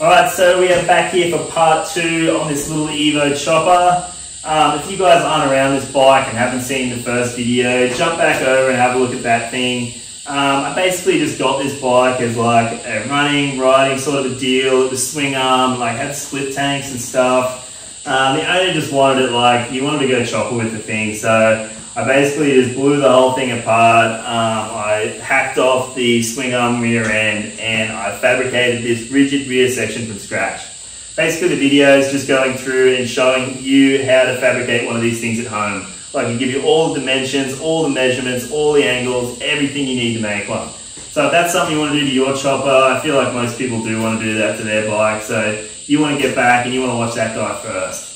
Alright, so we are back here for part two on this little Evo chopper. Um, if you guys aren't around this bike and haven't seen the first video, jump back over and have a look at that thing. Um, I basically just got this bike as like a running, riding sort of a deal. Was swing arm, like had split tanks and stuff. Um, the owner just wanted it like, you wanted to go chopper with the thing, so I basically just blew the whole thing apart. Um, I hacked off the swing arm rear end and I fabricated this rigid rear section from scratch. Basically the video is just going through and showing you how to fabricate one of these things at home. I give you all the dimensions, all the measurements, all the angles, everything you need to make one. So if that's something you want to do to your chopper, I feel like most people do want to do that to their bike. So you want to get back and you want to watch that guy first.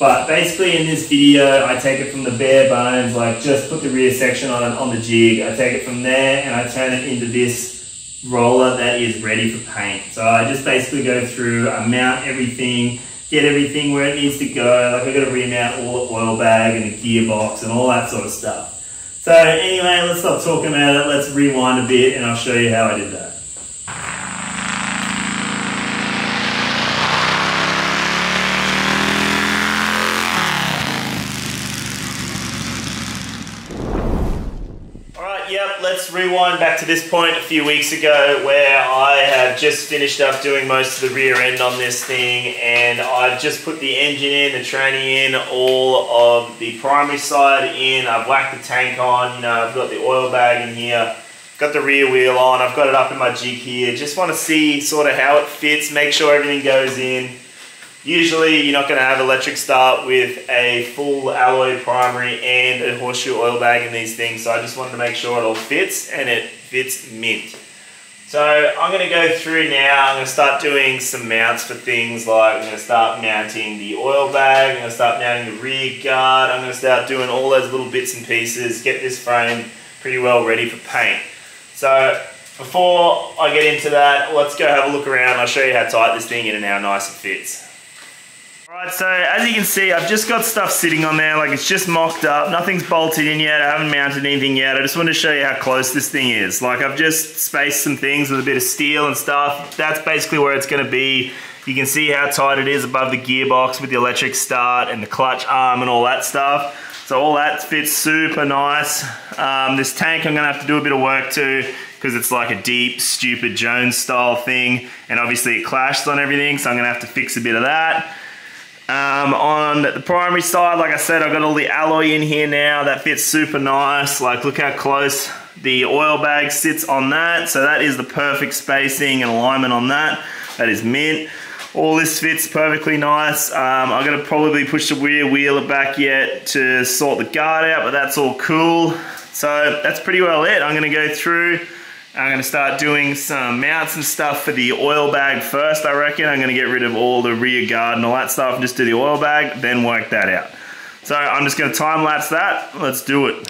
But basically in this video, I take it from the bare bones, like just put the rear section on on the jig. I take it from there and I turn it into this roller that is ready for paint. So I just basically go through, I mount everything, get everything where it needs to go. Like I've got to remount all the oil bag and the gearbox and all that sort of stuff. So anyway, let's stop talking about it. Let's rewind a bit and I'll show you how I did that. yep, let's rewind back to this point a few weeks ago where I have just finished up doing most of the rear end on this thing and I've just put the engine in, the tranny in, all of the primary side in, I've whacked the tank on, you know, I've got the oil bag in here, got the rear wheel on, I've got it up in my jig here, just want to see sort of how it fits, make sure everything goes in. Usually you're not going to have electric start with a full alloy primary and a horseshoe oil bag in these things. So I just wanted to make sure it all fits and it fits mint. So I'm going to go through now, I'm going to start doing some mounts for things like I'm going to start mounting the oil bag, I'm going to start mounting the rear guard, I'm going to start doing all those little bits and pieces, get this frame pretty well ready for paint. So before I get into that, let's go have a look around, I'll show you how tight this thing is and how nice it fits. Alright, so as you can see, I've just got stuff sitting on there, like it's just mocked up. Nothing's bolted in yet, I haven't mounted anything yet. I just want to show you how close this thing is. Like I've just spaced some things with a bit of steel and stuff. That's basically where it's going to be. You can see how tight it is above the gearbox with the electric start and the clutch arm and all that stuff. So all that fits super nice. Um, this tank I'm going to have to do a bit of work to because it's like a deep, stupid Jones style thing. And obviously it clashes on everything, so I'm going to have to fix a bit of that. Um, on the primary side, like I said, I've got all the alloy in here now. That fits super nice. Like, look how close the oil bag sits on that. So that is the perfect spacing and alignment on that. That is mint. All this fits perfectly nice. Um, I'm gonna probably push the rear wheel back yet to sort the guard out, but that's all cool. So that's pretty well it. I'm gonna go through I'm gonna start doing some mounts and stuff for the oil bag first, I reckon. I'm gonna get rid of all the rear guard and all that stuff and just do the oil bag, then work that out. So I'm just gonna time lapse that. Let's do it.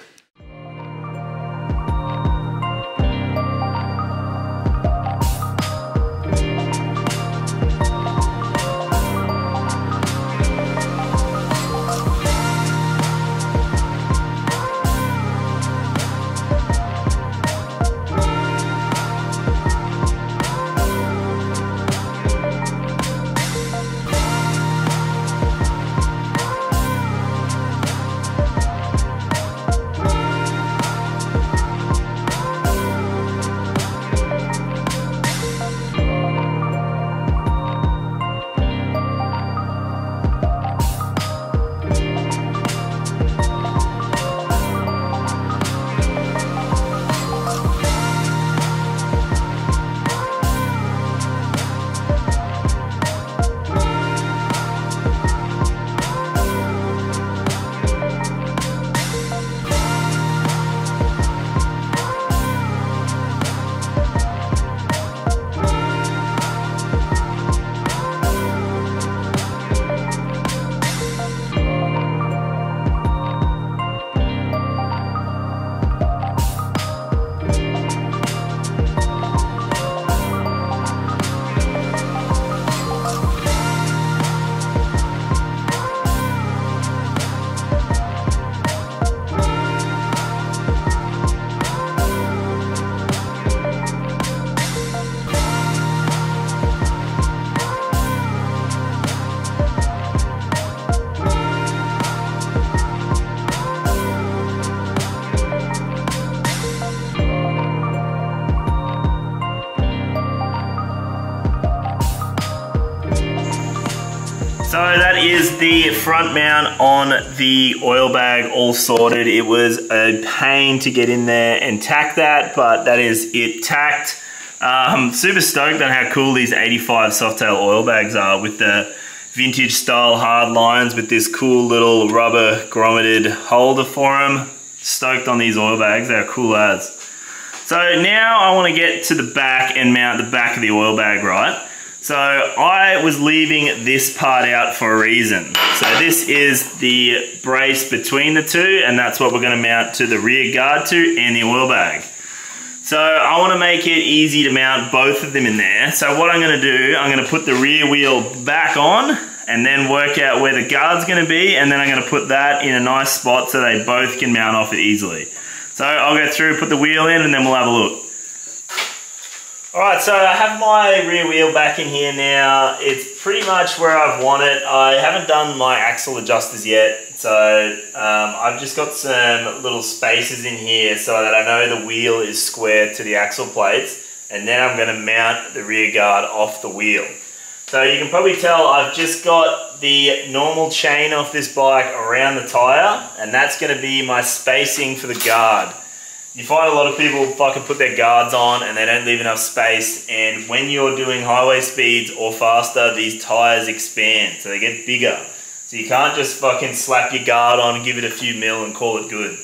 The front mount on the oil bag all sorted. It was a pain to get in there and tack that, but that is it tacked. Um, super stoked on how cool these 85 Softail oil bags are with the vintage style hard lines with this cool little rubber grommeted holder for them. Stoked on these oil bags, they're cool as. So now I want to get to the back and mount the back of the oil bag, right? So I was leaving this part out for a reason. So this is the brace between the two and that's what we're going to mount to the rear guard to and the oil bag. So I want to make it easy to mount both of them in there. So what I'm going to do, I'm going to put the rear wheel back on and then work out where the guard's going to be and then I'm going to put that in a nice spot so they both can mount off it easily. So I'll go through, put the wheel in and then we'll have a look. Alright, so I have my rear wheel back in here now. It's pretty much where I've want it. I haven't done my axle adjusters yet, so um, I've just got some little spaces in here so that I know the wheel is square to the axle plates, and then I'm going to mount the rear guard off the wheel. So you can probably tell I've just got the normal chain off this bike around the tyre, and that's going to be my spacing for the guard. You find a lot of people fucking put their guards on and they don't leave enough space and when you're doing highway speeds or faster, these tires expand, so they get bigger. So you can't just fucking slap your guard on give it a few mil and call it good.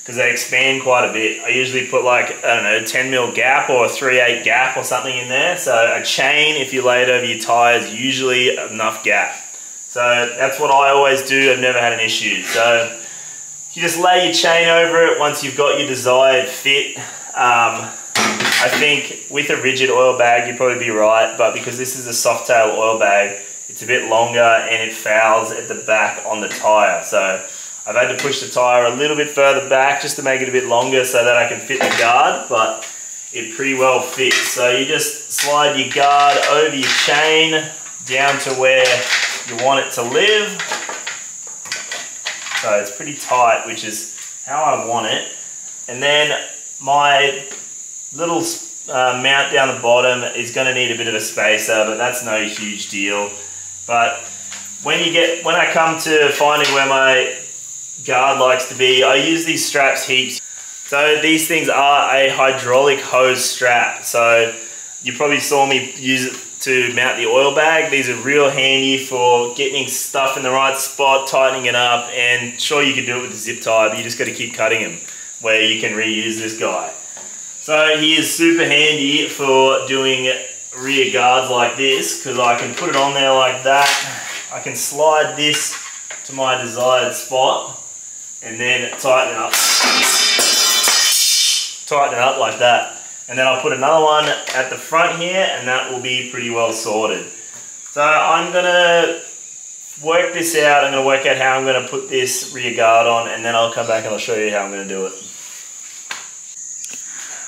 Because they expand quite a bit. I usually put like, I don't know, 10 mil gap or a 3-8 gap or something in there. So a chain, if you lay it over your tires, usually enough gap. So that's what I always do. I've never had an issue. So you just lay your chain over it once you've got your desired fit. Um, I think with a rigid oil bag, you'd probably be right, but because this is a Softail oil bag, it's a bit longer and it fouls at the back on the tire. So I've had to push the tire a little bit further back just to make it a bit longer so that I can fit the guard, but it pretty well fits. So you just slide your guard over your chain down to where you want it to live so it's pretty tight, which is how I want it. And then my little uh, mount down the bottom is going to need a bit of a spacer, but that's no huge deal. But when you get, when I come to finding where my guard likes to be, I use these straps heaps. So these things are a hydraulic hose strap. So you probably saw me use it to mount the oil bag. These are real handy for getting stuff in the right spot, tightening it up, and sure you can do it with a zip tie, but you just got to keep cutting them where you can reuse this guy. So he is super handy for doing rear guards like this because I can put it on there like that. I can slide this to my desired spot and then tighten it up. Tighten it up like that. And then I'll put another one at the front here and that will be pretty well sorted. So I'm gonna work this out. I'm gonna work out how I'm gonna put this rear guard on and then I'll come back and I'll show you how I'm gonna do it.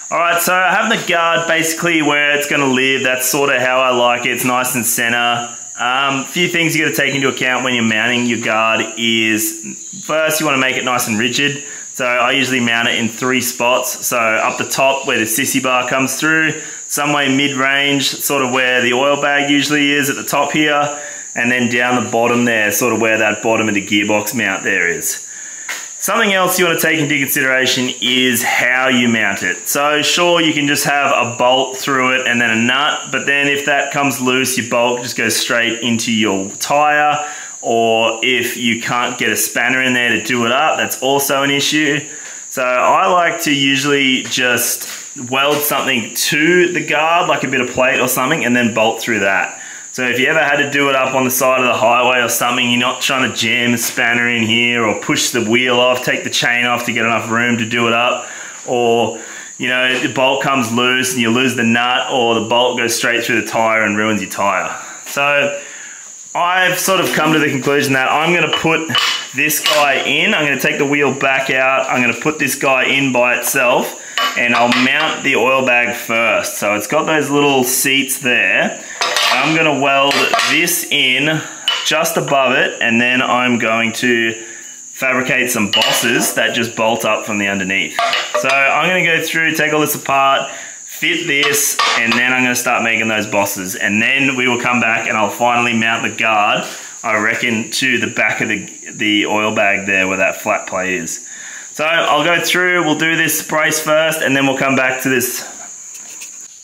All right, so I have the guard basically where it's gonna live. That's sort of how I like it. It's nice and center. Um, a few things you gotta take into account when you're mounting your guard is first you wanna make it nice and rigid. So I usually mount it in three spots. So up the top where the sissy bar comes through, somewhere mid-range, sort of where the oil bag usually is at the top here, and then down the bottom there, sort of where that bottom of the gearbox mount there is. Something else you want to take into consideration is how you mount it. So sure, you can just have a bolt through it and then a nut, but then if that comes loose, your bolt just goes straight into your tire or if you can't get a spanner in there to do it up, that's also an issue. So I like to usually just weld something to the guard, like a bit of plate or something, and then bolt through that. So if you ever had to do it up on the side of the highway or something, you're not trying to jam a spanner in here or push the wheel off, take the chain off to get enough room to do it up, or you know, the bolt comes loose and you lose the nut or the bolt goes straight through the tire and ruins your tire. So I've sort of come to the conclusion that I'm going to put this guy in. I'm going to take the wheel back out. I'm going to put this guy in by itself and I'll mount the oil bag first. So it's got those little seats there. I'm going to weld this in just above it and then I'm going to fabricate some bosses that just bolt up from the underneath. So I'm going to go through, take all this apart, fit this, and then I'm gonna start making those bosses. And then we will come back and I'll finally mount the guard I reckon, to the back of the, the oil bag there where that flat plate is. So I'll go through, we'll do this brace first, and then we'll come back to this.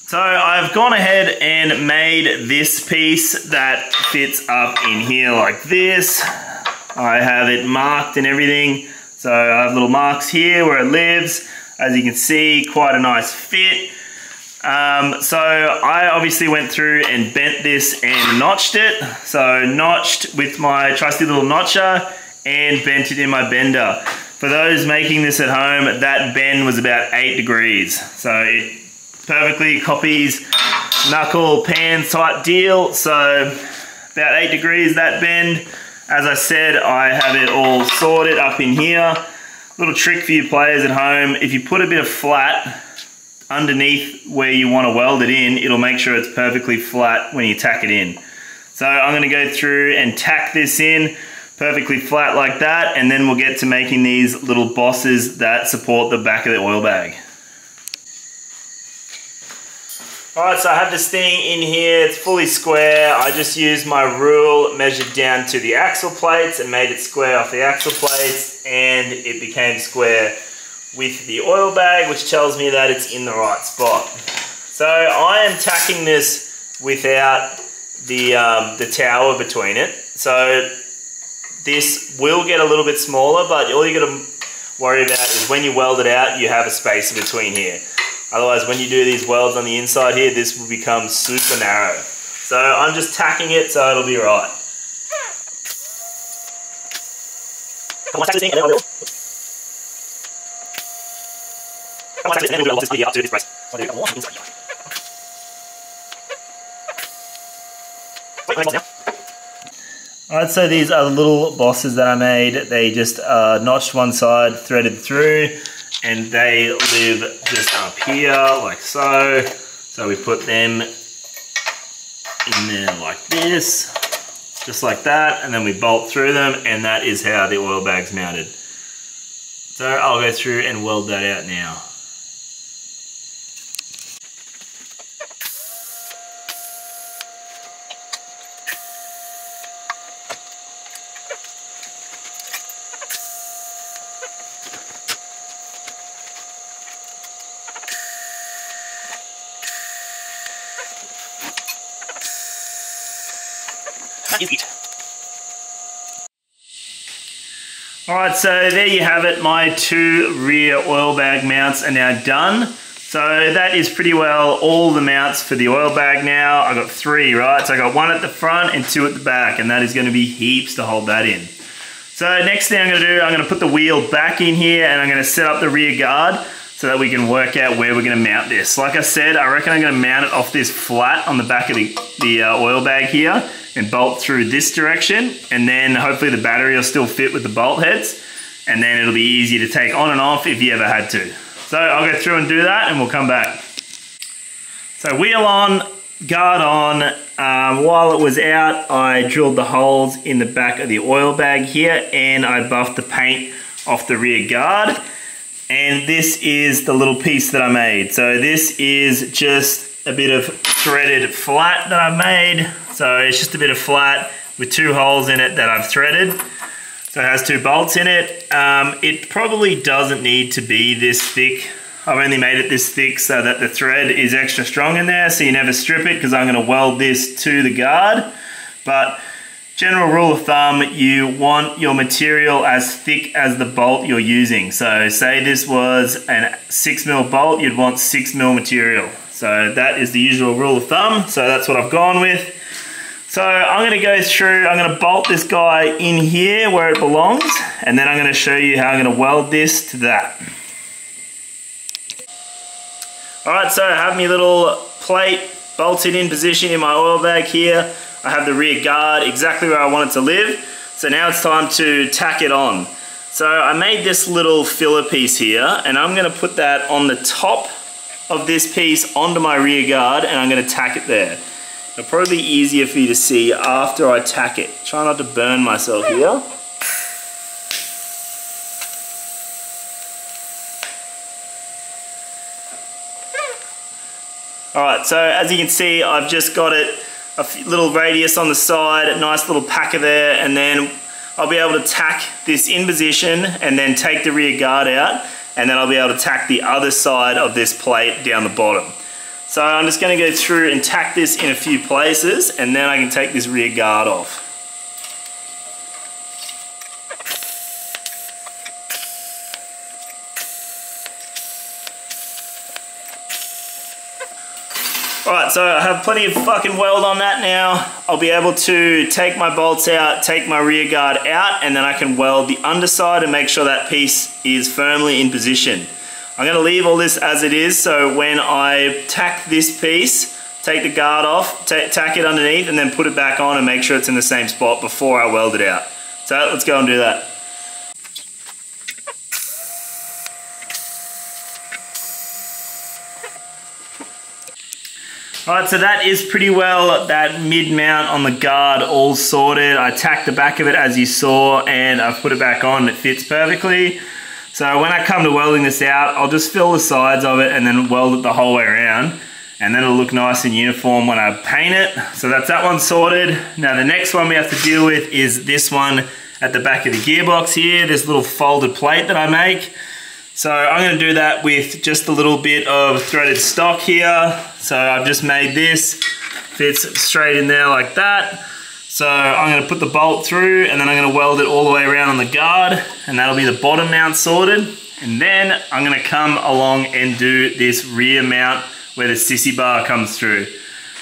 So I've gone ahead and made this piece that fits up in here like this. I have it marked and everything. So I have little marks here where it lives. As you can see, quite a nice fit. Um, so I obviously went through and bent this and notched it. So notched with my trusty little notcher and bent it in my bender. For those making this at home, that bend was about eight degrees. So it perfectly copies knuckle pan type deal. So about eight degrees that bend. As I said, I have it all sorted up in here. Little trick for you players at home, if you put a bit of flat underneath where you want to weld it in, it'll make sure it's perfectly flat when you tack it in. So I'm going to go through and tack this in perfectly flat like that and then we'll get to making these little bosses that support the back of the oil bag. Alright, so I have this thing in here, it's fully square. I just used my rule, measured down to the axle plates and made it square off the axle plates and it became square with the oil bag, which tells me that it's in the right spot. So I am tacking this without the, um, the tower between it. So this will get a little bit smaller, but all you gotta worry about is when you weld it out, you have a space between here. Otherwise, when you do these welds on the inside here, this will become super narrow. So I'm just tacking it so it'll be right. Then we'll... Up to this price. These are the little bosses that I made. They just uh, notched one side, threaded through, and they live just up here like so. So we put them in there like this, just like that, and then we bolt through them, and that is how the oil bag's mounted. So I'll go through and weld that out now. Alright, so there you have it. My two rear oil bag mounts are now done. So that is pretty well all the mounts for the oil bag now. I've got three, right? So I got one at the front and two at the back, and that is gonna be heaps to hold that in. So next thing I'm gonna do, I'm gonna put the wheel back in here and I'm gonna set up the rear guard so that we can work out where we're gonna mount this. Like I said, I reckon I'm gonna mount it off this flat on the back of the, the uh, oil bag here and bolt through this direction and then hopefully the battery will still fit with the bolt heads and then it'll be easier to take on and off if you ever had to. So I'll go through and do that and we'll come back. So wheel on, guard on. Um, while it was out, I drilled the holes in the back of the oil bag here and I buffed the paint off the rear guard. And this is the little piece that I made. So this is just a bit of threaded flat that I made. So it's just a bit of flat with two holes in it that I've threaded. So it has two bolts in it. Um, it probably doesn't need to be this thick. I've only made it this thick so that the thread is extra strong in there so you never strip it because I'm going to weld this to the guard. But general rule of thumb, you want your material as thick as the bolt you're using. So say this was a 6 mil bolt, you'd want 6 mil material. So that is the usual rule of thumb. So that's what I've gone with. So I'm gonna go through, I'm gonna bolt this guy in here where it belongs, and then I'm gonna show you how I'm gonna weld this to that. All right, so I have my little plate bolted in position in my oil bag here. I have the rear guard exactly where I want it to live. So now it's time to tack it on. So I made this little filler piece here, and I'm gonna put that on the top of this piece onto my rear guard, and I'm gonna tack it there. It'll probably be easier for you to see after I tack it. Try not to burn myself here. Alright, so as you can see, I've just got it a little radius on the side, a nice little packer there, and then I'll be able to tack this in position and then take the rear guard out, and then I'll be able to tack the other side of this plate down the bottom. So I'm just gonna go through and tack this in a few places, and then I can take this rear guard off. Alright, so I have plenty of fucking weld on that now. I'll be able to take my bolts out, take my rear guard out, and then I can weld the underside and make sure that piece is firmly in position. I'm gonna leave all this as it is, so when I tack this piece, take the guard off, tack it underneath, and then put it back on and make sure it's in the same spot before I weld it out. So let's go and do that. Alright, so that is pretty well that mid-mount on the guard all sorted. I tacked the back of it as you saw and I've put it back on. It fits perfectly. So when I come to welding this out, I'll just fill the sides of it and then weld it the whole way around. And then it'll look nice and uniform when I paint it. So that's that one sorted. Now the next one we have to deal with is this one at the back of the gearbox here, this little folded plate that I make. So I'm going to do that with just a little bit of threaded stock here. So I've just made this, fits straight in there like that. So I'm going to put the bolt through and then I'm going to weld it all the way around on the guard and that'll be the bottom mount sorted. And then I'm going to come along and do this rear mount where the sissy bar comes through.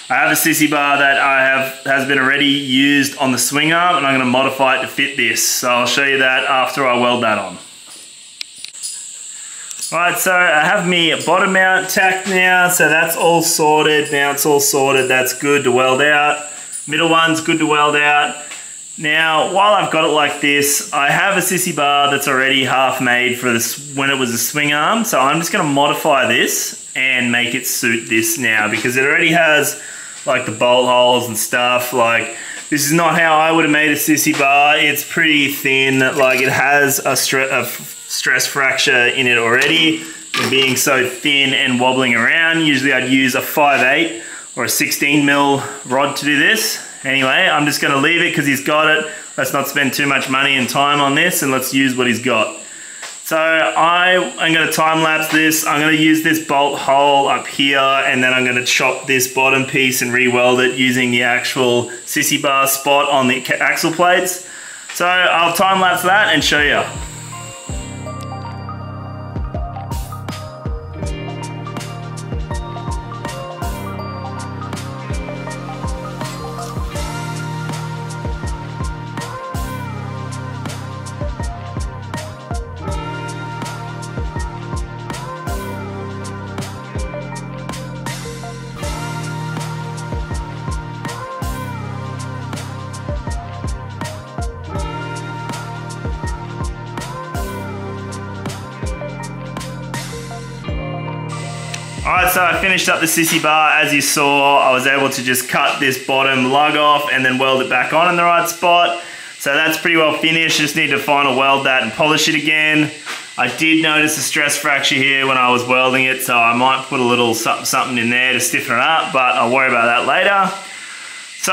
I have a sissy bar that I have has been already used on the swing arm and I'm going to modify it to fit this. So I'll show you that after I weld that on. Right, so I have me bottom mount tacked now, so that's all sorted. Now it's all sorted, that's good to weld out. Middle one's good to weld out. Now, while I've got it like this, I have a sissy bar that's already half made for this when it was a swing arm. So I'm just gonna modify this and make it suit this now because it already has like the bolt holes and stuff. Like this is not how I would have made a sissy bar. It's pretty thin, like it has a, a stress fracture in it already. And being so thin and wobbling around, usually I'd use a 5.8 or a 16 mil rod to do this. Anyway, I'm just gonna leave it because he's got it. Let's not spend too much money and time on this and let's use what he's got. So I am gonna time lapse this. I'm gonna use this bolt hole up here and then I'm gonna chop this bottom piece and re-weld it using the actual sissy bar spot on the axle plates. So I'll time lapse that and show you. Finished up the sissy bar. As you saw, I was able to just cut this bottom lug off and then weld it back on in the right spot. So that's pretty well finished. Just need to final weld that and polish it again. I did notice a stress fracture here when I was welding it, so I might put a little something in there to stiffen it up, but I'll worry about that later. So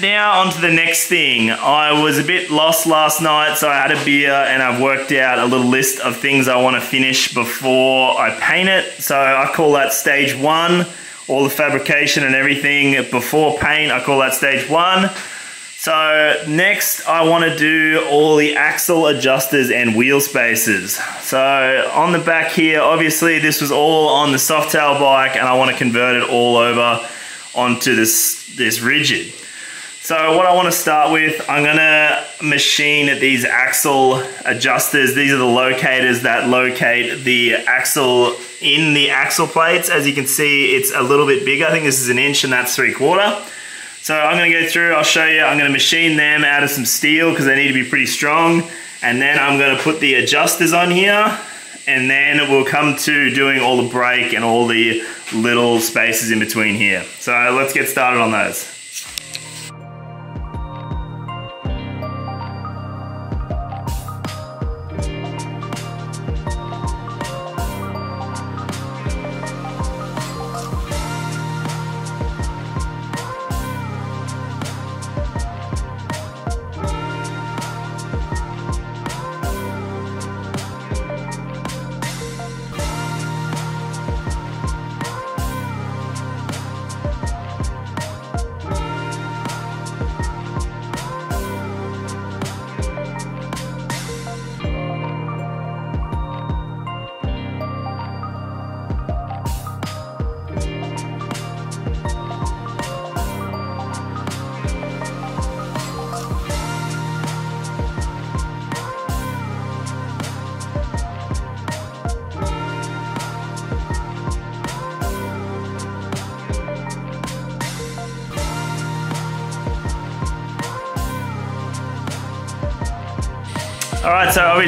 now on to the next thing. I was a bit lost last night, so I had a beer and I've worked out a little list of things I want to finish before I paint it. So I call that stage one, all the fabrication and everything before paint, I call that stage one. So next I want to do all the axle adjusters and wheel spacers. So on the back here, obviously this was all on the soft Softail bike and I want to convert it all over onto this, this rigid. So what I want to start with, I'm gonna machine these axle adjusters. These are the locators that locate the axle in the axle plates. As you can see, it's a little bit bigger. I think this is an inch and that's three quarter. So I'm gonna go through, I'll show you, I'm gonna machine them out of some steel because they need to be pretty strong. And then I'm gonna put the adjusters on here and then we'll come to doing all the brake and all the little spaces in between here. So let's get started on those.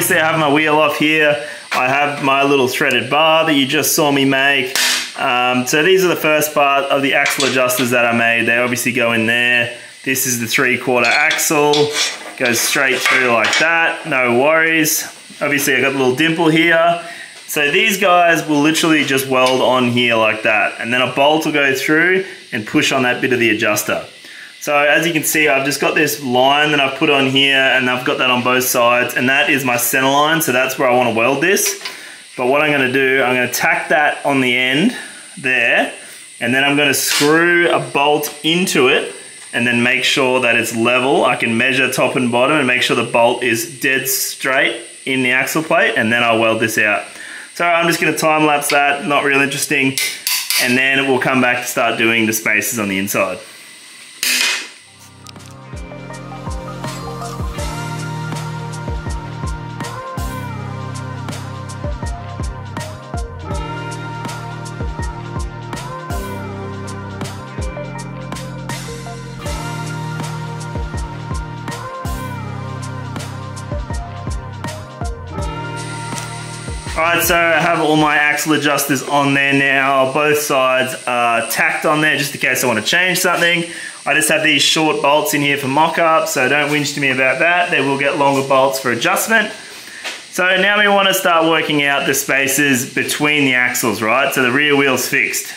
Obviously I have my wheel off here. I have my little threaded bar that you just saw me make. Um, so these are the first part of the axle adjusters that I made. They obviously go in there. This is the three quarter axle. Goes straight through like that, no worries. Obviously I got a little dimple here. So these guys will literally just weld on here like that. And then a bolt will go through and push on that bit of the adjuster. So as you can see, I've just got this line that I've put on here and I've got that on both sides and that is my center line. So that's where I want to weld this. But what I'm gonna do, I'm gonna tack that on the end there and then I'm gonna screw a bolt into it and then make sure that it's level. I can measure top and bottom and make sure the bolt is dead straight in the axle plate and then I'll weld this out. So I'm just gonna time lapse that, not real interesting. And then we'll come back to start doing the spaces on the inside. Alright, so I have all my axle adjusters on there now. Both sides are tacked on there just in case I want to change something. I just have these short bolts in here for mock-up, so don't whinge to me about that. They will get longer bolts for adjustment. So now we want to start working out the spaces between the axles, right? So the rear wheel's fixed.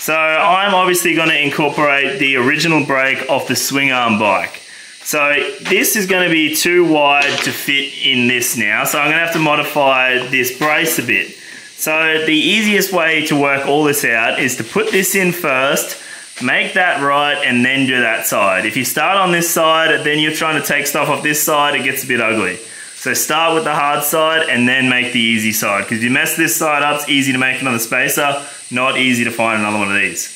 So I'm obviously going to incorporate the original brake off the swing arm bike. So this is going to be too wide to fit in this now. So I'm going to have to modify this brace a bit. So the easiest way to work all this out is to put this in first, make that right, and then do that side. If you start on this side, then you're trying to take stuff off this side, it gets a bit ugly. So start with the hard side and then make the easy side. Because if you mess this side up, it's easy to make another spacer, not easy to find another one of these.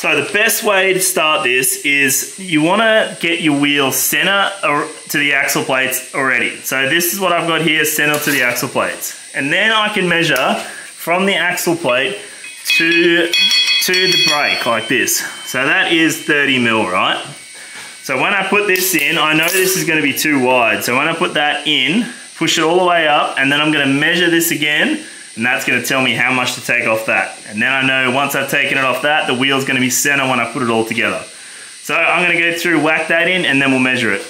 So the best way to start this is you want to get your wheel center to the axle plates already. So this is what I've got here, center to the axle plates. And then I can measure from the axle plate to, to the brake like this. So that is 30 mil, right? So when I put this in, I know this is going to be too wide. So when I put that in, push it all the way up, and then I'm going to measure this again and that's gonna tell me how much to take off that. And then I know once I've taken it off that, the wheel's gonna be center when I put it all together. So I'm gonna go through, whack that in, and then we'll measure it.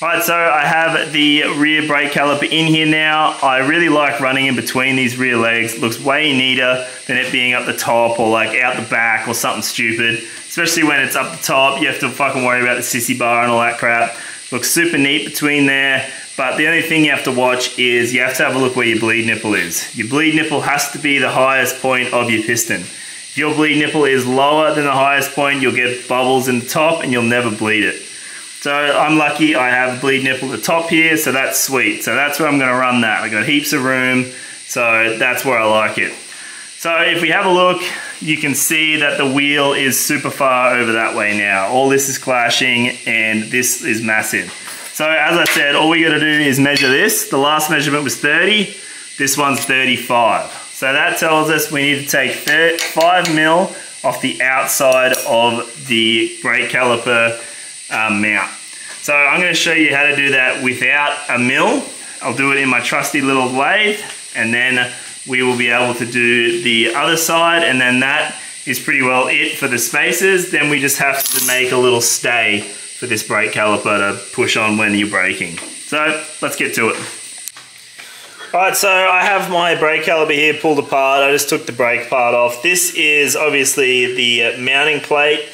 All right, so I have the rear brake caliper in here now. I really like running in between these rear legs. It looks way neater than it being up the top or like out the back or something stupid. Especially when it's up the top, you have to fucking worry about the sissy bar and all that crap. Looks super neat between there. But the only thing you have to watch is you have to have a look where your bleed nipple is. Your bleed nipple has to be the highest point of your piston. If your bleed nipple is lower than the highest point, you'll get bubbles in the top and you'll never bleed it. So I'm lucky I have a bleed nipple at the top here, so that's sweet. So that's where I'm gonna run that. I got heaps of room, so that's where I like it. So if we have a look, you can see that the wheel is super far over that way now. All this is clashing and this is massive. So as I said, all we gotta do is measure this. The last measurement was 30, this one's 35. So that tells us we need to take five mil off the outside of the brake caliper um, mount. So I'm gonna show you how to do that without a mill. I'll do it in my trusty little lathe and then we will be able to do the other side and then that is pretty well it for the spacers. Then we just have to make a little stay for this brake caliper to push on when you're braking. So let's get to it. All right, so I have my brake caliper here pulled apart. I just took the brake part off. This is obviously the mounting plate.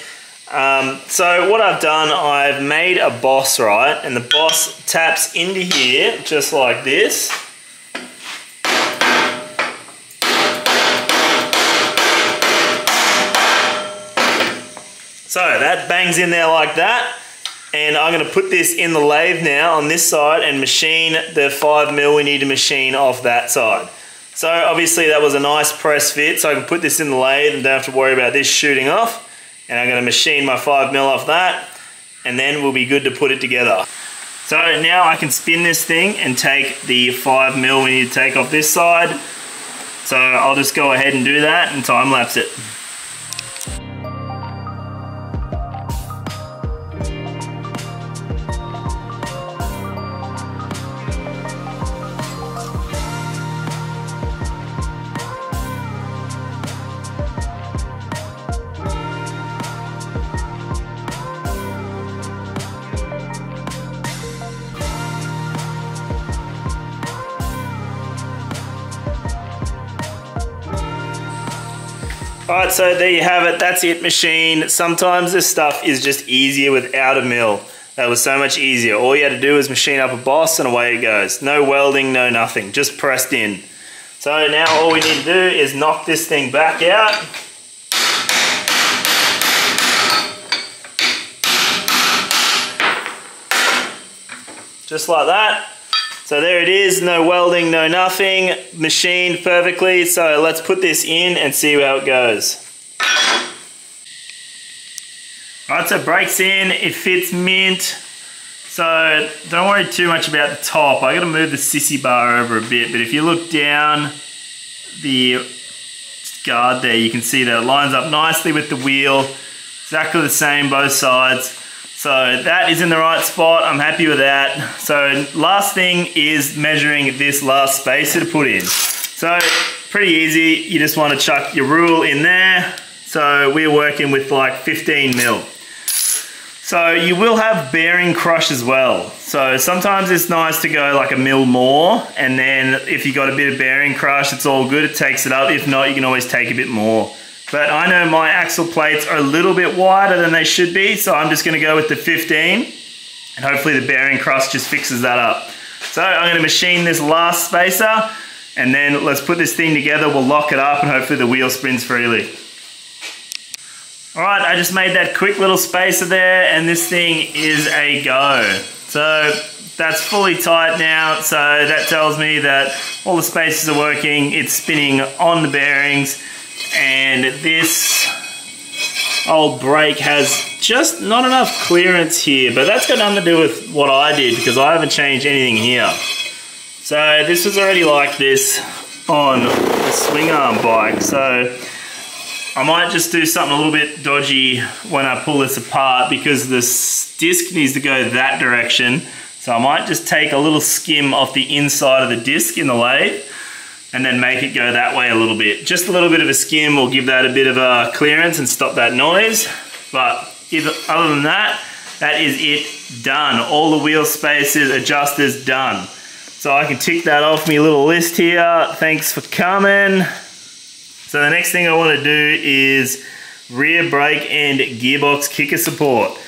Um, so what I've done, I've made a boss, right? And the boss taps into here just like this. So that bangs in there like that and I'm going to put this in the lathe now on this side and machine the 5 mil we need to machine off that side. So obviously that was a nice press fit so I can put this in the lathe and don't have to worry about this shooting off and I'm going to machine my 5 mil off that and then we'll be good to put it together. So now I can spin this thing and take the 5 mil we need to take off this side. So I'll just go ahead and do that and time lapse it. Alright, so there you have it. That's it, machine. Sometimes this stuff is just easier without a mill. That was so much easier. All you had to do was machine up a boss and away it goes. No welding, no nothing. Just pressed in. So now all we need to do is knock this thing back out. Just like that. So there it is, no welding, no nothing, machined perfectly. So let's put this in and see how it goes. Right, so it breaks in, it fits mint. So don't worry too much about the top. I gotta move the sissy bar over a bit, but if you look down the guard there, you can see that it lines up nicely with the wheel. Exactly the same both sides. So that is in the right spot. I'm happy with that. So last thing is measuring this last spacer to put in. So pretty easy. You just want to chuck your rule in there. So we're working with like 15 mil. So you will have bearing crush as well. So sometimes it's nice to go like a mil more and then if you got a bit of bearing crush, it's all good. It takes it up. If not, you can always take a bit more. But I know my axle plates are a little bit wider than they should be, so I'm just gonna go with the 15, and hopefully the bearing crush just fixes that up. So I'm gonna machine this last spacer, and then let's put this thing together, we'll lock it up, and hopefully the wheel spins freely. All right, I just made that quick little spacer there, and this thing is a go. So that's fully tight now, so that tells me that all the spacers are working, it's spinning on the bearings, and this old brake has just not enough clearance here but that's got nothing to do with what I did because I haven't changed anything here. So this was already like this on the swing arm bike. So I might just do something a little bit dodgy when I pull this apart because this disc needs to go that direction. So I might just take a little skim off the inside of the disc in the lathe and then make it go that way a little bit. Just a little bit of a skim will give that a bit of a clearance and stop that noise. But other than that, that is it done. All the wheel spaces, adjusters done. So I can tick that off my little list here. Thanks for coming. So the next thing I want to do is rear brake and gearbox kicker support.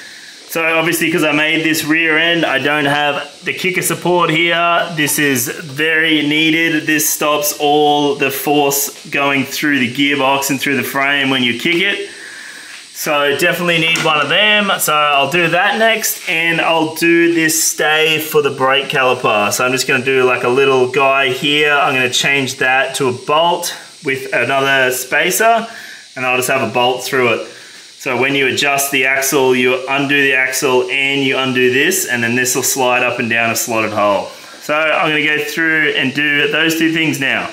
So obviously because I made this rear end, I don't have the kicker support here. This is very needed. This stops all the force going through the gearbox and through the frame when you kick it. So definitely need one of them. So I'll do that next and I'll do this stay for the brake caliper. So I'm just gonna do like a little guy here. I'm gonna change that to a bolt with another spacer and I'll just have a bolt through it. So when you adjust the axle, you undo the axle and you undo this, and then this will slide up and down a slotted hole. So I'm gonna go through and do those two things now.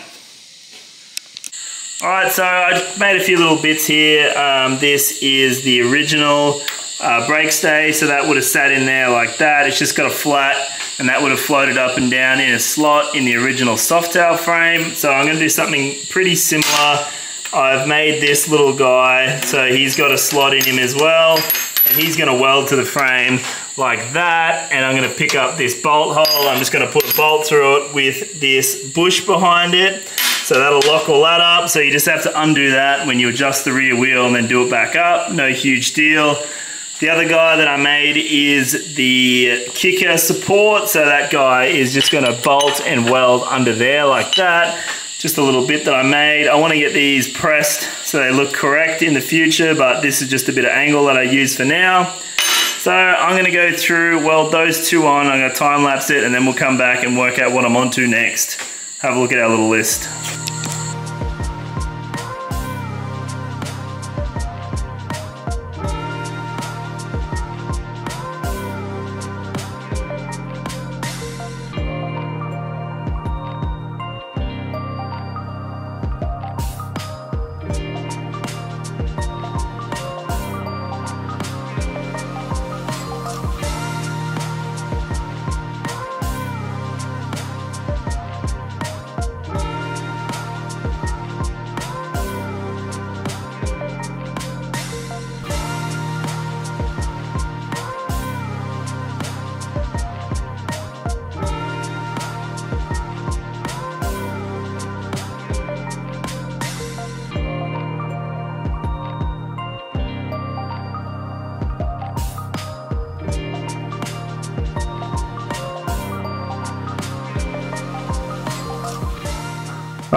All right, so I made a few little bits here. Um, this is the original uh, brake stay, so that would have sat in there like that. It's just got a flat, and that would have floated up and down in a slot in the original Softail frame. So I'm gonna do something pretty similar I've made this little guy, so he's got a slot in him as well, and he's gonna weld to the frame like that, and I'm gonna pick up this bolt hole, I'm just gonna put a bolt through it with this bush behind it, so that'll lock all that up, so you just have to undo that when you adjust the rear wheel and then do it back up, no huge deal. The other guy that I made is the kicker support, so that guy is just gonna bolt and weld under there like that just a little bit that I made. I want to get these pressed so they look correct in the future, but this is just a bit of angle that I use for now. So I'm going to go through, weld those two on, I'm going to time lapse it, and then we'll come back and work out what I'm onto next. Have a look at our little list.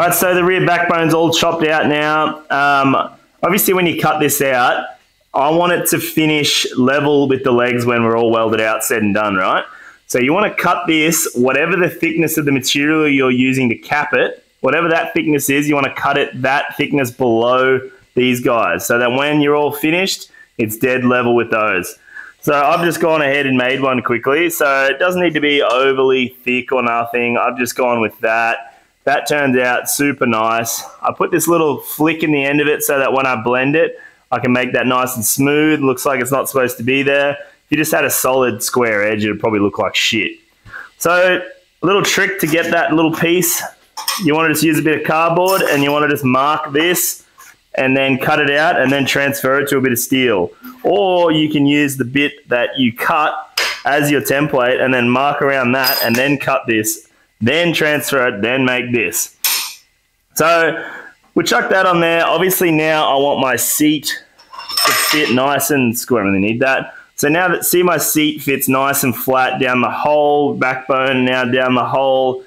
Right, so the rear backbone's all chopped out now. Um, obviously, when you cut this out, I want it to finish level with the legs when we're all welded out, said and done, right? So you want to cut this, whatever the thickness of the material you're using to cap it, whatever that thickness is, you want to cut it that thickness below these guys so that when you're all finished, it's dead level with those. So I've just gone ahead and made one quickly. So it doesn't need to be overly thick or nothing. I've just gone with that. That turns out super nice. I put this little flick in the end of it so that when I blend it, I can make that nice and smooth. Looks like it's not supposed to be there. If you just had a solid square edge, it would probably look like shit. So a little trick to get that little piece, you want to just use a bit of cardboard and you want to just mark this and then cut it out and then transfer it to a bit of steel. Or you can use the bit that you cut as your template and then mark around that and then cut this, then transfer it, then make this. So we chuck that on there. Obviously now I want my seat to fit nice and square. I really need that. So now that see my seat fits nice and flat down the whole backbone, now down the whole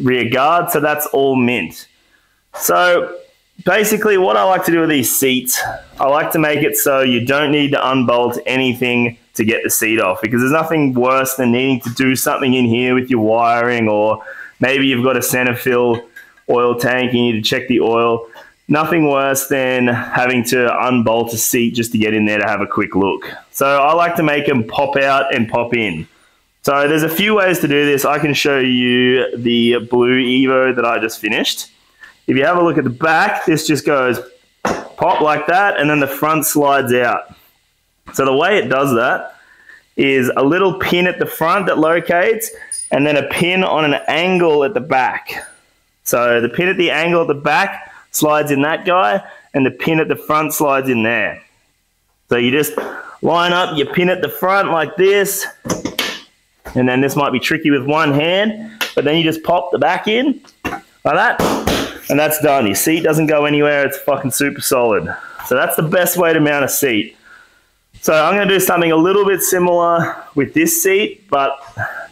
rear guard. So that's all mint. So basically what I like to do with these seats, I like to make it so you don't need to unbolt anything to get the seat off because there's nothing worse than needing to do something in here with your wiring or maybe you've got a center fill oil tank, you need to check the oil nothing worse than having to unbolt a seat just to get in there to have a quick look. So I like to make them pop out and pop in. So there's a few ways to do this. I can show you the blue Evo that I just finished. If you have a look at the back, this just goes pop like that and then the front slides out. So the way it does that is a little pin at the front that locates and then a pin on an angle at the back. So the pin at the angle at the back slides in that guy, and the pin at the front slides in there. So you just line up your pin at the front like this, and then this might be tricky with one hand, but then you just pop the back in like that, and that's done. Your seat doesn't go anywhere, it's fucking super solid. So that's the best way to mount a seat. So I'm going to do something a little bit similar with this seat, but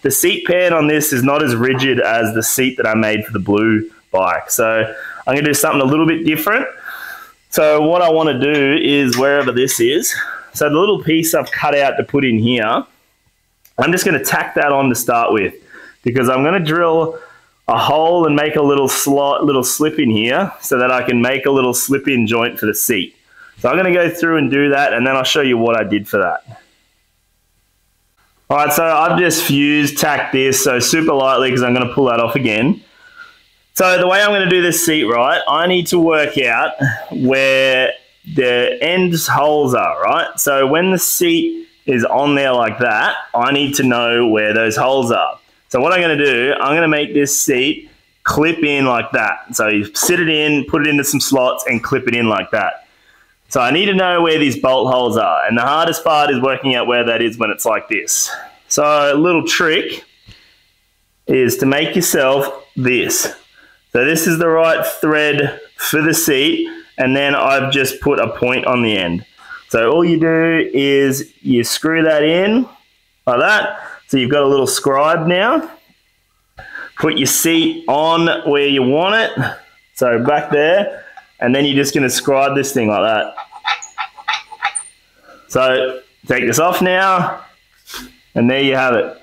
the seat pan on this is not as rigid as the seat that I made for the blue bike. So I'm going to do something a little bit different. So what I want to do is wherever this is, so the little piece I've cut out to put in here, I'm just going to tack that on to start with because I'm going to drill a hole and make a little slot, little slip in here so that I can make a little slip in joint for the seat. So I'm going to go through and do that and then I'll show you what I did for that. All right, so I've just fused, tacked this, so super lightly because I'm going to pull that off again. So the way I'm going to do this seat, right, I need to work out where the end holes are, right? So when the seat is on there like that, I need to know where those holes are. So what I'm going to do, I'm going to make this seat clip in like that. So you sit it in, put it into some slots and clip it in like that. So I need to know where these bolt holes are. And the hardest part is working out where that is when it's like this. So a little trick is to make yourself this. So this is the right thread for the seat and then I've just put a point on the end. So all you do is you screw that in like that. So you've got a little scribe now. Put your seat on where you want it. So back there. And then you're just going to scribe this thing like that. So take this off now. And there you have it.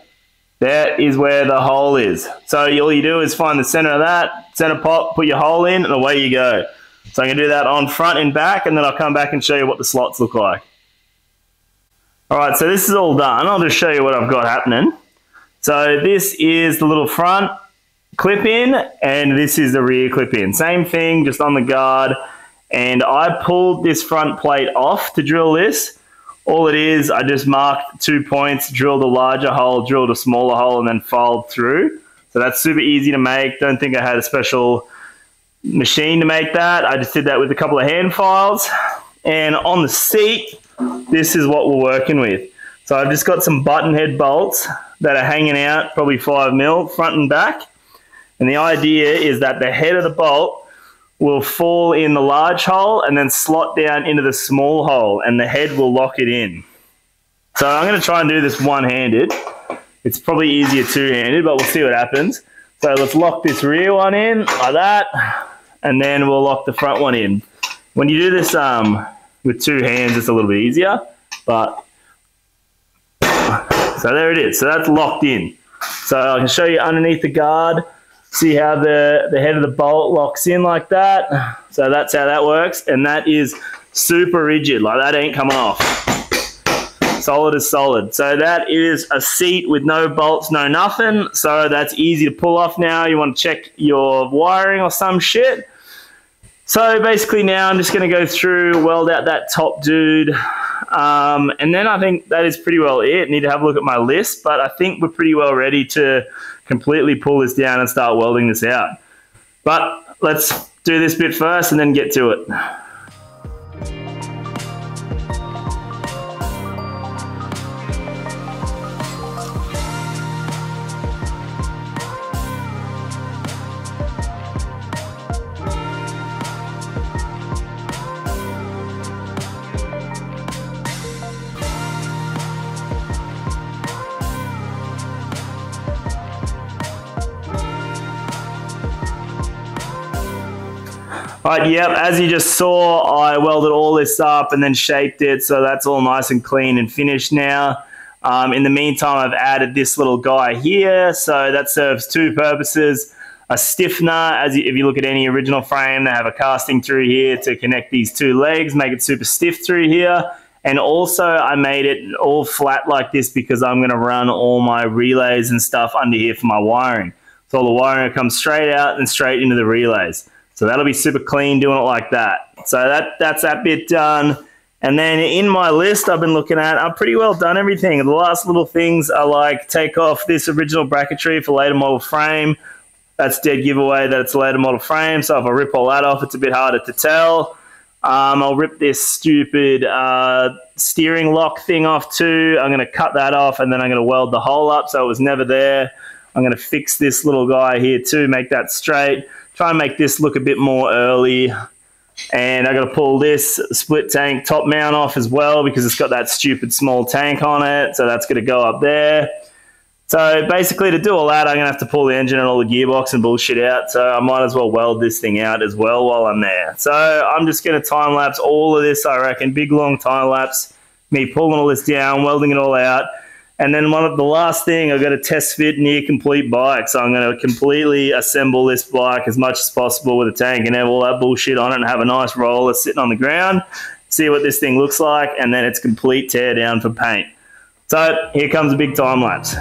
That is where the hole is. So all you do is find the center of that, center pop, put your hole in, and away you go. So I'm going to do that on front and back, and then I'll come back and show you what the slots look like. All right, so this is all done. I'll just show you what I've got happening. So this is the little front clip in, and this is the rear clip in. Same thing, just on the guard. And I pulled this front plate off to drill this. All it is, I just marked two points, drilled a larger hole, drilled a smaller hole, and then filed through. So that's super easy to make. Don't think I had a special machine to make that. I just did that with a couple of hand files. And on the seat, this is what we're working with. So I've just got some button head bolts that are hanging out, probably five mil, front and back. And the idea is that the head of the bolt will fall in the large hole and then slot down into the small hole and the head will lock it in. So I'm going to try and do this one-handed. It's probably easier two-handed, but we'll see what happens. So let's lock this rear one in like that. and then we'll lock the front one in. When you do this um, with two hands, it's a little bit easier, but so there it is. So that's locked in. So I can show you underneath the guard, see how the, the head of the bolt locks in like that. So that's how that works. And that is super rigid, like that ain't coming off. Solid as solid. So that is a seat with no bolts, no nothing. So that's easy to pull off now. You want to check your wiring or some shit. So basically now I'm just going to go through, weld out that top dude. Um, and then I think that is pretty well it. Need to have a look at my list, but I think we're pretty well ready to completely pull this down and start welding this out. But let's do this bit first and then get to it. Right, yep, as you just saw, I welded all this up and then shaped it, so that's all nice and clean and finished now. Um, in the meantime, I've added this little guy here, so that serves two purposes. A stiffener, as you, if you look at any original frame, they have a casting through here to connect these two legs, make it super stiff through here. And also I made it all flat like this because I'm gonna run all my relays and stuff under here for my wiring. So all the wiring comes straight out and straight into the relays. So that'll be super clean doing it like that. So that that's that bit done. And then in my list I've been looking at, I've pretty well done everything. The last little things are like take off this original bracketry for later model frame. That's dead giveaway that it's later model frame. So if I rip all that off, it's a bit harder to tell. Um, I'll rip this stupid uh, steering lock thing off too. I'm going to cut that off and then I'm going to weld the hole up so it was never there. I'm going to fix this little guy here too, make that straight try and make this look a bit more early. And I got to pull this split tank top mount off as well because it's got that stupid small tank on it. So that's going to go up there. So basically to do all that, I'm going to have to pull the engine and all the gearbox and bullshit out. So I might as well weld this thing out as well while I'm there. So I'm just going to time lapse all of this, I reckon. Big long time lapse. Me pulling all this down, welding it all out. And then one of the last thing, I've got a test fit near complete bike. So I'm going to completely assemble this bike as much as possible with a tank and have all that bullshit on it and have a nice roller sitting on the ground, see what this thing looks like, and then it's complete tear down for paint. So here comes a big time lapse.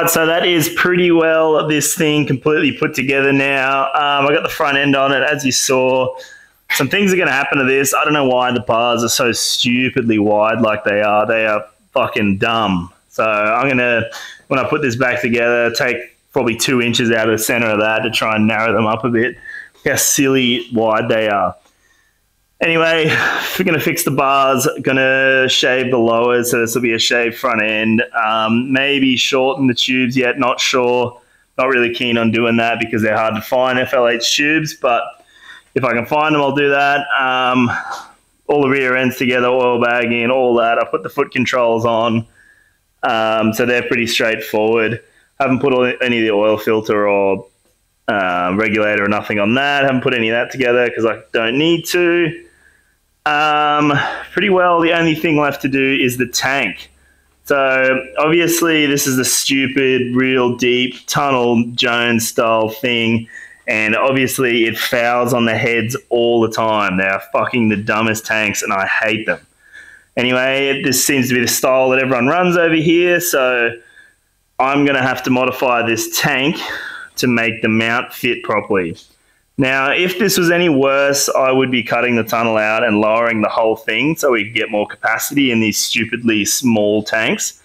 Right, so that is pretty well this thing completely put together now. Um, I got the front end on it, as you saw. Some things are going to happen to this. I don't know why the bars are so stupidly wide like they are. They are fucking dumb. So I'm going to, when I put this back together, take probably two inches out of the center of that to try and narrow them up a bit. How silly wide they are. Anyway, we're going to fix the bars, going to shave the lowers, so this will be a shaved front end. Um, maybe shorten the tubes yet, not sure. Not really keen on doing that because they're hard to find, FLH tubes, but if I can find them, I'll do that. Um, all the rear ends together, oil bagging, all that. I put the foot controls on, um, so they're pretty straightforward. Haven't put any of the oil filter or uh, regulator or nothing on that. Haven't put any of that together because I don't need to. Um, pretty well, the only thing left to do is the tank. So obviously, this is a stupid, real deep tunnel Jones style thing, and obviously it fouls on the heads all the time. They are fucking the dumbest tanks, and I hate them. Anyway, this seems to be the style that everyone runs over here, so I'm going to have to modify this tank to make the mount fit properly. Now, if this was any worse, I would be cutting the tunnel out and lowering the whole thing so we could get more capacity in these stupidly small tanks.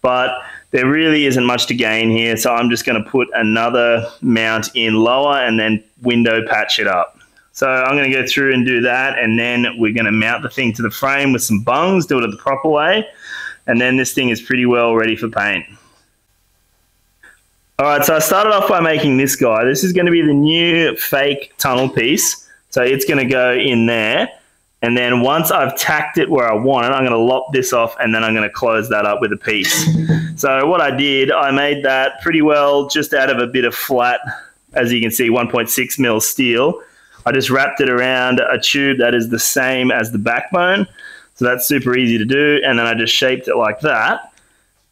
But there really isn't much to gain here, so I'm just going to put another mount in lower and then window patch it up. So I'm going to go through and do that, and then we're going to mount the thing to the frame with some bungs, do it the proper way, and then this thing is pretty well ready for paint. All right, so I started off by making this guy. This is going to be the new fake tunnel piece. So it's going to go in there. And then once I've tacked it where I want it, I'm going to lop this off and then I'm going to close that up with a piece. So what I did, I made that pretty well just out of a bit of flat, as you can see, 1.6 mil steel. I just wrapped it around a tube that is the same as the backbone. So that's super easy to do. And then I just shaped it like that.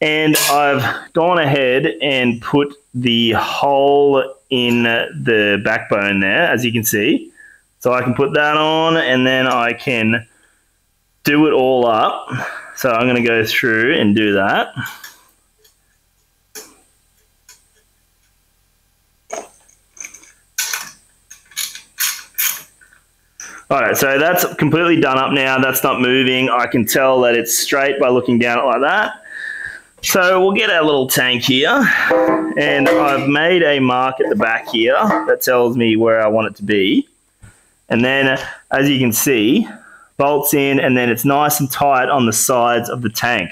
And I've gone ahead and put the hole in the backbone there, as you can see. So I can put that on and then I can do it all up. So I'm going to go through and do that. All right, so that's completely done up now. That's not moving. I can tell that it's straight by looking down it like that. So we'll get our little tank here and I've made a mark at the back here that tells me where I want it to be. And then uh, as you can see, bolts in and then it's nice and tight on the sides of the tank.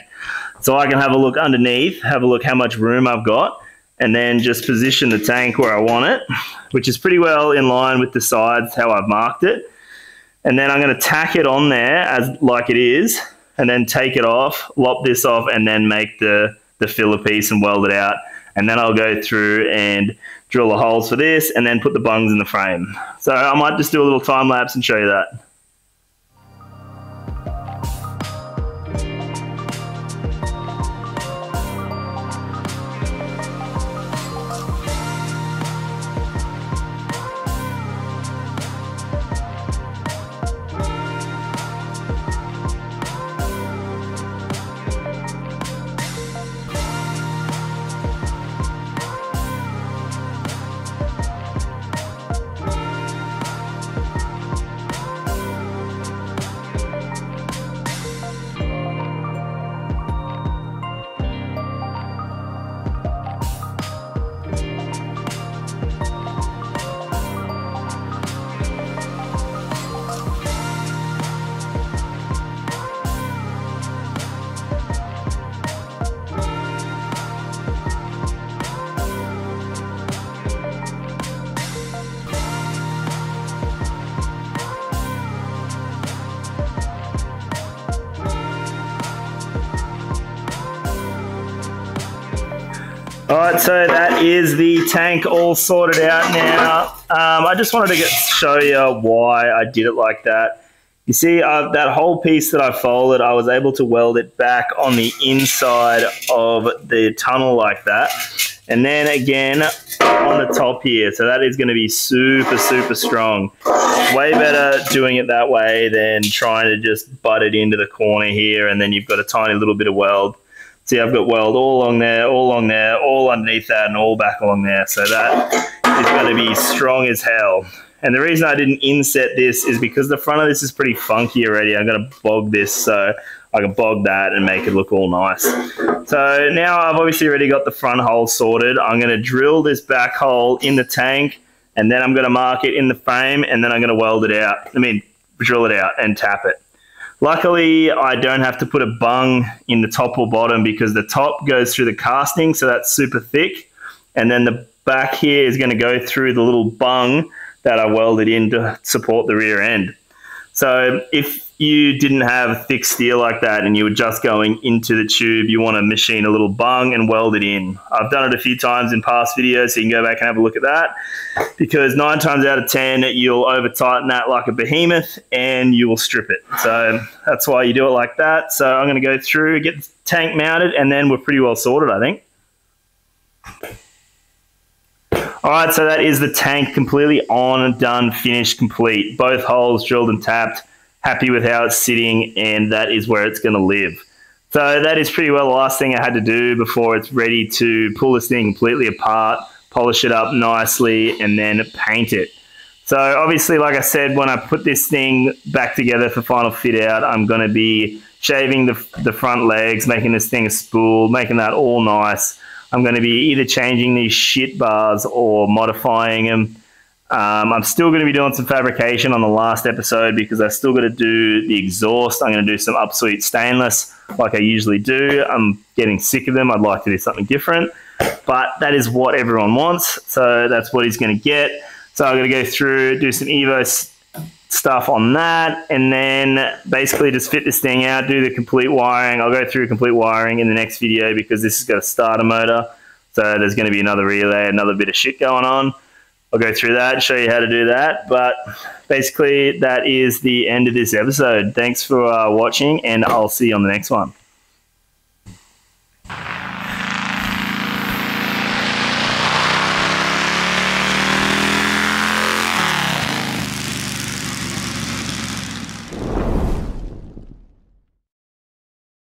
So I can have a look underneath, have a look how much room I've got and then just position the tank where I want it, which is pretty well in line with the sides, how I've marked it. And then I'm going to tack it on there as like it is and then take it off, lop this off, and then make the, the filler piece and weld it out. And then I'll go through and drill the holes for this and then put the bungs in the frame. So I might just do a little time lapse and show you that. Right, so that is the tank all sorted out now. Um, I just wanted to get, show you why I did it like that. You see, uh, that whole piece that I folded, I was able to weld it back on the inside of the tunnel like that. And then again on the top here. So that is going to be super, super strong. Way better doing it that way than trying to just butt it into the corner here and then you've got a tiny little bit of weld. See, I've got weld all along there, all along there, all underneath that, and all back along there. So that is going to be strong as hell. And the reason I didn't inset this is because the front of this is pretty funky already. I'm going to bog this so I can bog that and make it look all nice. So now I've obviously already got the front hole sorted. I'm going to drill this back hole in the tank and then I'm going to mark it in the frame and then I'm going to weld it out. I mean, drill it out and tap it. Luckily, I don't have to put a bung in the top or bottom because the top goes through the casting, so that's super thick. And then the back here is going to go through the little bung that I welded in to support the rear end. So if you didn't have thick steel like that and you were just going into the tube, you want to machine a little bung and weld it in. I've done it a few times in past videos, so you can go back and have a look at that. Because nine times out of 10, you'll over tighten that like a behemoth and you will strip it. So that's why you do it like that. So I'm going to go through, get the tank mounted, and then we're pretty well sorted, I think. All right, so that is the tank completely on, done, finished, complete. Both holes drilled and tapped. Happy with how it's sitting, and that is where it's going to live. So that is pretty well the last thing I had to do before it's ready to pull this thing completely apart, polish it up nicely, and then paint it. So obviously, like I said, when I put this thing back together for final fit out, I'm going to be shaving the, the front legs, making this thing a spool, making that all nice. I'm going to be either changing these shit bars or modifying them. Um, I'm still going to be doing some fabrication on the last episode because I still got to do the exhaust. I'm going to do some upsweep stainless like I usually do. I'm getting sick of them. I'd like to do something different, but that is what everyone wants. So that's what he's going to get. So I'm going to go through, do some Evo stuff on that, and then basically just fit this thing out, do the complete wiring. I'll go through complete wiring in the next video because this has got a starter motor. So there's going to be another relay, another bit of shit going on. I'll go through that and show you how to do that. But basically, that is the end of this episode. Thanks for uh, watching, and I'll see you on the next one.